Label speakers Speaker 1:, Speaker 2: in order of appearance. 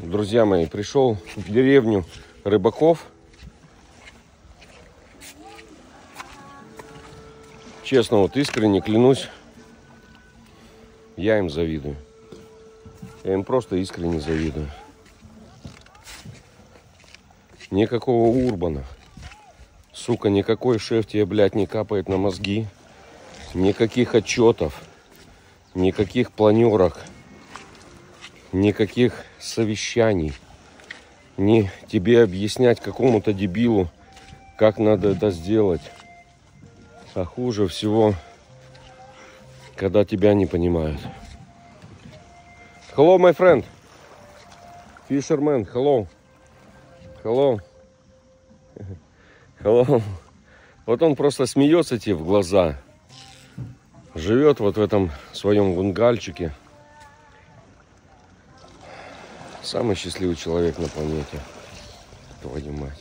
Speaker 1: Друзья мои, пришел в деревню рыбаков. Честно, вот искренне клянусь, я им завидую. Я им просто искренне завидую. Никакого урбана. Сука, никакой шеф тебе, блядь, не капает на мозги. Никаких отчетов. Никаких планерок. Никаких совещаний. Не тебе объяснять какому-то дебилу, как надо это сделать. А хуже всего, когда тебя не понимают. Hello, my friend. Fisherman, hello. Hello. Hello. Вот он просто смеется тебе в глаза. Живет вот в этом своем вунгальчике. Самый счастливый человек на планете. Твою мать.